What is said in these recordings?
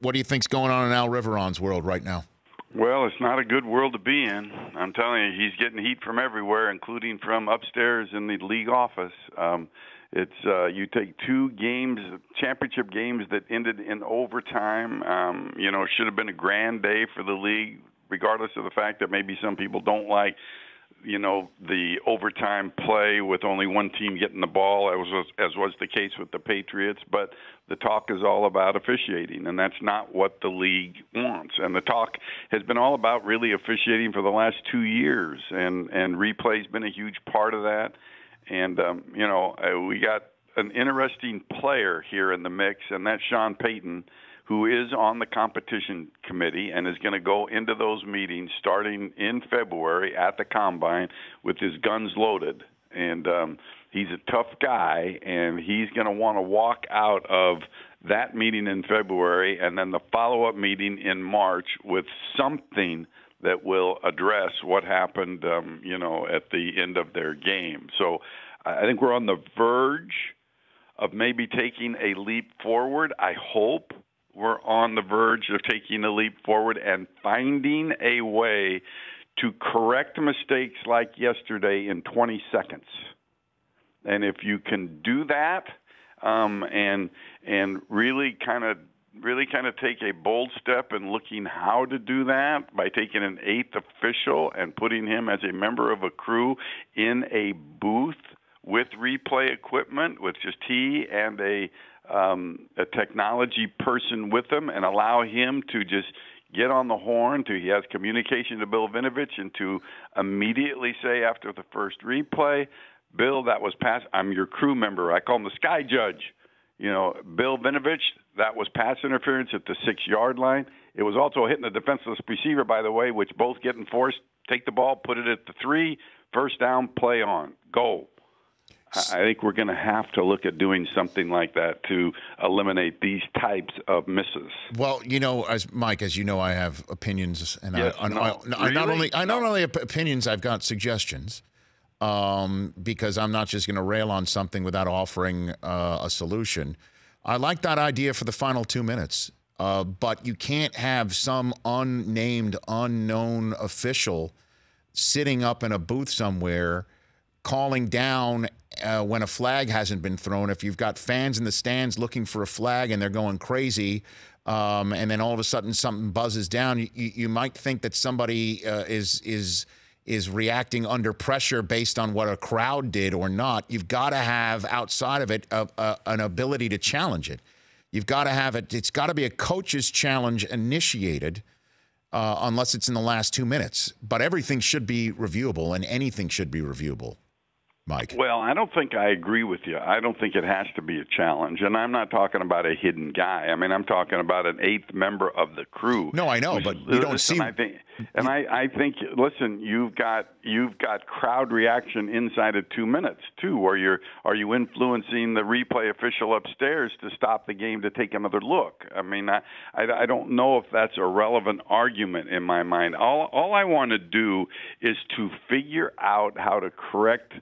What do you think's going on in Al Riveron's world right now? Well, it's not a good world to be in. I'm telling you, he's getting heat from everywhere, including from upstairs in the league office. Um, it's uh, you take two games, championship games that ended in overtime. Um, you know, should have been a grand day for the league, regardless of the fact that maybe some people don't like you know the overtime play with only one team getting the ball, as was, as was the case with the Patriots. But the talk is all about officiating, and that's not what the league wants. And the talk has been all about really officiating for the last two years, and and replay's been a huge part of that. And um, you know, uh, we got an interesting player here in the mix, and that's Sean Payton who is on the competition committee and is going to go into those meetings starting in February at the combine with his guns loaded. And um, he's a tough guy, and he's going to want to walk out of that meeting in February and then the follow up meeting in March with something that will address what happened, um, you know, at the end of their game. So I think we're on the verge of maybe taking a leap forward. I hope we're on the verge of taking a leap forward and finding a way to correct mistakes like yesterday in 20 seconds. And if you can do that um, and and really kind of really kind of take a bold step in looking how to do that by taking an eighth official and putting him as a member of a crew in a booth with replay equipment with just he and a um, a technology person with him and allow him to just get on the horn to he has communication to Bill Vinovich and to immediately say after the first replay, Bill, that was pass. I'm your crew member. I call him the sky judge. You know, Bill Vinovich, that was pass interference at the six yard line. It was also hitting the defenseless receiver, by the way, which both get enforced. Take the ball, put it at the three, first down, play on, go. I think we're going to have to look at doing something like that to eliminate these types of misses. Well, you know, as Mike, as you know, I have opinions, and yes, I, no, I, really? I, not only I not only have opinions, I've got suggestions. Um, because I'm not just going to rail on something without offering uh, a solution. I like that idea for the final two minutes, uh, but you can't have some unnamed, unknown official sitting up in a booth somewhere calling down uh, when a flag hasn't been thrown. If you've got fans in the stands looking for a flag and they're going crazy, um, and then all of a sudden something buzzes down, you, you might think that somebody uh, is is is reacting under pressure based on what a crowd did or not. You've got to have outside of it a, a, an ability to challenge it. You've got to have it. It's got to be a coach's challenge initiated. Uh, unless it's in the last two minutes, but everything should be reviewable, and anything should be reviewable. Mike? Well, I don't think I agree with you. I don't think it has to be a challenge, and I'm not talking about a hidden guy. I mean, I'm talking about an eighth member of the crew. No, I know, but you don't listen, see. I think, and I, I think, listen, you've got you've got crowd reaction inside of two minutes too. Where you're are you influencing the replay official upstairs to stop the game to take another look? I mean, I I, I don't know if that's a relevant argument in my mind. All all I want to do is to figure out how to correct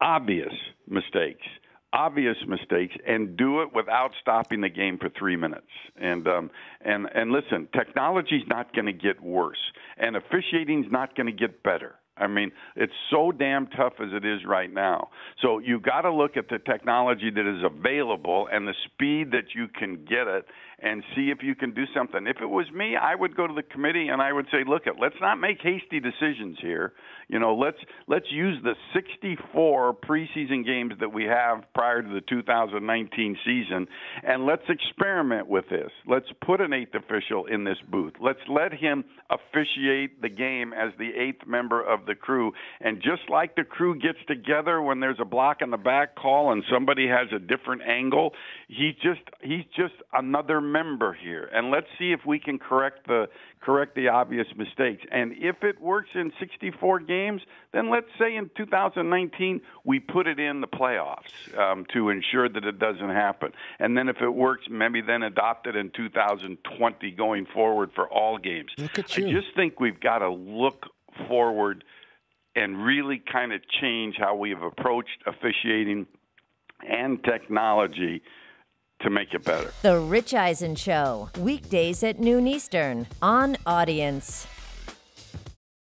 obvious mistakes obvious mistakes and do it without stopping the game for three minutes. And um, and and listen, technology's not going to get worse, and officiating's not going to get better. I mean, it's so damn tough as it is right now. So you got to look at the technology that is available and the speed that you can get it and see if you can do something. If it was me, I would go to the committee and I would say, "Look, it let's not make hasty decisions here. You know, let's let's use the 64 preseason games that we have prior to the 2019 season and let's experiment with this. Let's put an eighth official in this booth. Let's let him officiate the game as the eighth member of the crew. And just like the crew gets together when there's a block in the back call and somebody has a different angle, he just he's just another member here. And let's see if we can correct the correct the obvious mistakes. And if it works in 64 games, then let's say in 2019 we put it in the playoffs um, to ensure that it doesn't happen. And then if it works, maybe then adopt it in 2020 going forward for all games. I just think we've got to look forward and really kind of change how we have approached officiating and technology to make it better. The Rich Eisen Show, weekdays at noon Eastern on Audience.